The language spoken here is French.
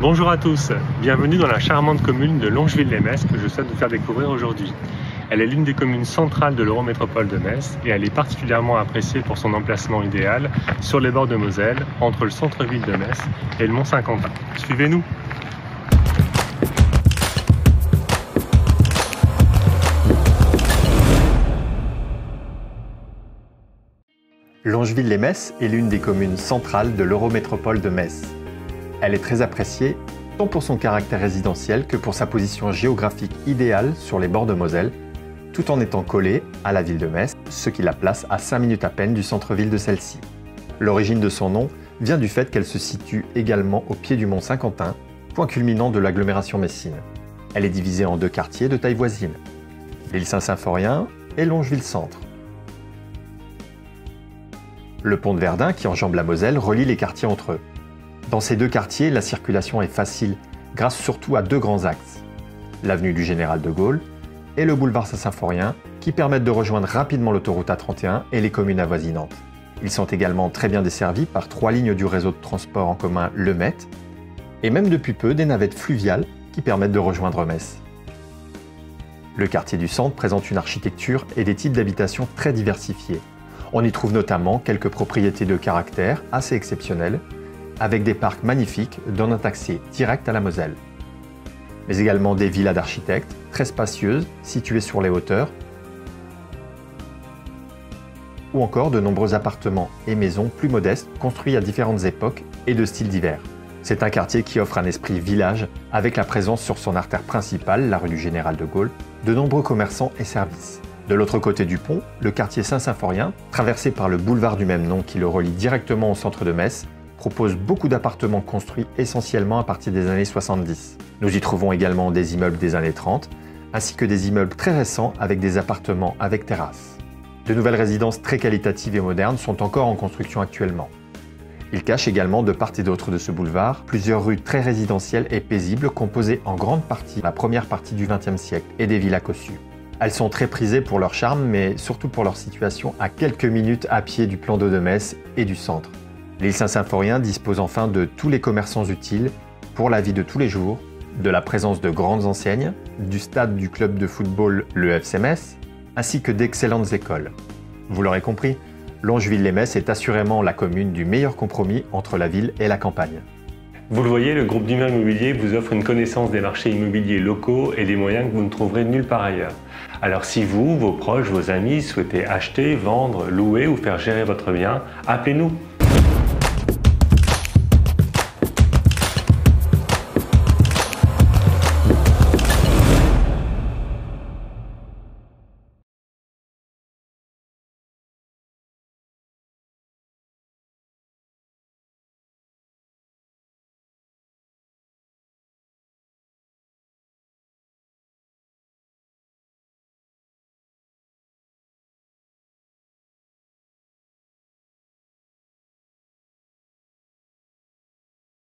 Bonjour à tous, bienvenue dans la charmante commune de Longeville-les-Metz que je souhaite vous faire découvrir aujourd'hui. Elle est l'une des communes centrales de l'Eurométropole de Metz et elle est particulièrement appréciée pour son emplacement idéal sur les bords de Moselle, entre le centre-ville de Metz et le Mont-Saint-Quentin. Suivez-nous Longeville-les-Metz est l'une des communes centrales de l'Eurométropole de Metz. Elle est très appréciée tant pour son caractère résidentiel que pour sa position géographique idéale sur les bords de Moselle, tout en étant collée à la ville de Metz, ce qui la place à 5 minutes à peine du centre-ville de celle-ci. L'origine de son nom vient du fait qu'elle se situe également au pied du mont Saint-Quentin, point culminant de l'agglomération messine. Elle est divisée en deux quartiers de taille voisine, l'île Saint-Symphorien et Longeville-Centre. Le pont de Verdun, qui enjambe la Moselle, relie les quartiers entre eux. Dans ces deux quartiers, la circulation est facile, grâce surtout à deux grands axes. L'avenue du Général de Gaulle et le boulevard Saint-Symphorien, qui permettent de rejoindre rapidement l'autoroute A31 et les communes avoisinantes. Ils sont également très bien desservis par trois lignes du réseau de transport en commun Le Met, et même depuis peu des navettes fluviales qui permettent de rejoindre Metz. Le quartier du centre présente une architecture et des types d'habitation très diversifiés. On y trouve notamment quelques propriétés de caractère assez exceptionnelles avec des parcs magnifiques donnant accès direct à la Moselle. Mais également des villas d'architectes très spacieuses situées sur les hauteurs, ou encore de nombreux appartements et maisons plus modestes construits à différentes époques et de styles divers. C'est un quartier qui offre un esprit village avec la présence sur son artère principale, la rue du Général de Gaulle, de nombreux commerçants et services. De l'autre côté du pont, le quartier Saint-Symphorien, traversé par le boulevard du même nom qui le relie directement au centre de Metz, propose beaucoup d'appartements construits essentiellement à partir des années 70. Nous y trouvons également des immeubles des années 30, ainsi que des immeubles très récents avec des appartements avec terrasse. De nouvelles résidences très qualitatives et modernes sont encore en construction actuellement. Il cache également de part et d'autre de ce boulevard plusieurs rues très résidentielles et paisibles composées en grande partie la première partie du XXe siècle et des villas cossues. Elles sont très prisées pour leur charme mais surtout pour leur situation à quelques minutes à pied du plan d'eau de Metz et du centre. L'île Saint-Symphorien dispose enfin de tous les commerçants utiles pour la vie de tous les jours, de la présence de grandes enseignes, du stade du club de football le FCMS, ainsi que d'excellentes écoles. Vous l'aurez compris, Longeville-les-Metz est assurément la commune du meilleur compromis entre la ville et la campagne. Vous le voyez, le groupe Dumas Immobilier vous offre une connaissance des marchés immobiliers locaux et des moyens que vous ne trouverez nulle part ailleurs. Alors si vous, vos proches, vos amis souhaitez acheter, vendre, louer ou faire gérer votre bien, appelez-nous